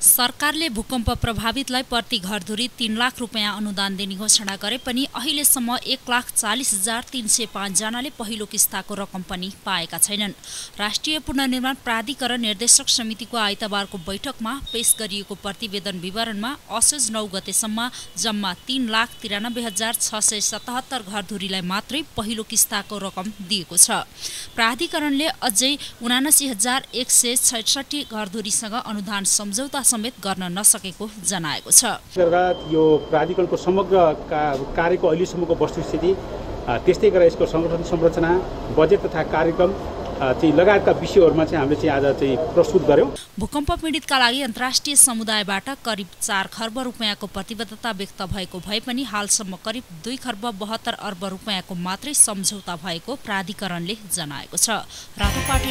सरकारले भूकम्प प्रभावितलाई प्रति घरधुरी तीन लाख रुपियाँ अनुदान दिने घोषणा गरे पनि अहिलेसम्म एक लाख चालिस हजार तिन सय पाँचजनाले पहिलो किस्ताको रकम पनि पाएका छैनन्। राष्ट्रिय पुनर्निर्माण प्राधिकरण निर्देशक समितिको आइतबारको बैठकमा पेश गरिएको प्रतिवेदन विवरणमा असोज नौ गतेसम्म जम्मा तीन लाख तिरानब्बे हजार छ सय सतहत्तर घरधुरीलाई मात्रै पहिलो किस्ताको रकम दिएको छ। प्राधिकरणले अझै उनासी हजार एक सय छैसठी घरधुरीसँग अनुदान सम्झौता समेत गर्न नसकेको जनाएको छ। यो प्राधिकरणको समग्र कार्यको अहिलेसम्मको वस्तुस्थिति त्यस्तै गरेर यसको सङ्गठन संरचना बजेट तथा कार्यक्रम चाहिँ लगायतका विषयहरूमा चाहिँ हामीले चाहिँ आज चाहिँ प्रस्तुत गऱ्यौँ भूकम्प पीडितका लागि अन्तर्राष्ट्रिय समुदायबाट करिब चार खर्ब रुपियाँको प्रतिबद्धता व्यक्त भएको भए पनि हालसम्म करिब दुई खर्ब बहत्तर अर्ब रुपियाँको मात्रै सम्झौता भएको प्राधिकरणले जनाएको छ। रातोपाटी